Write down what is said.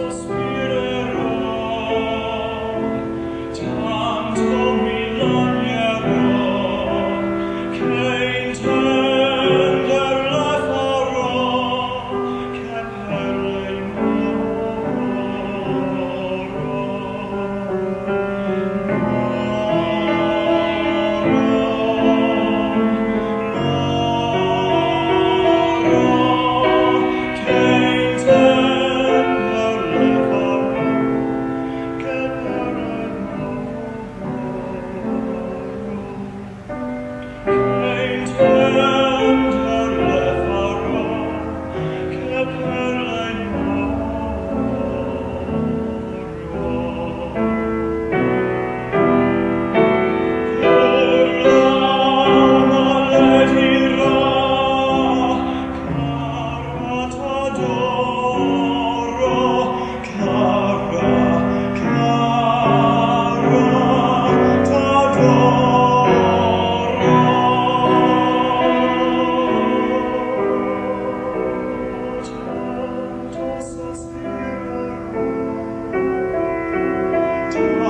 just Lord.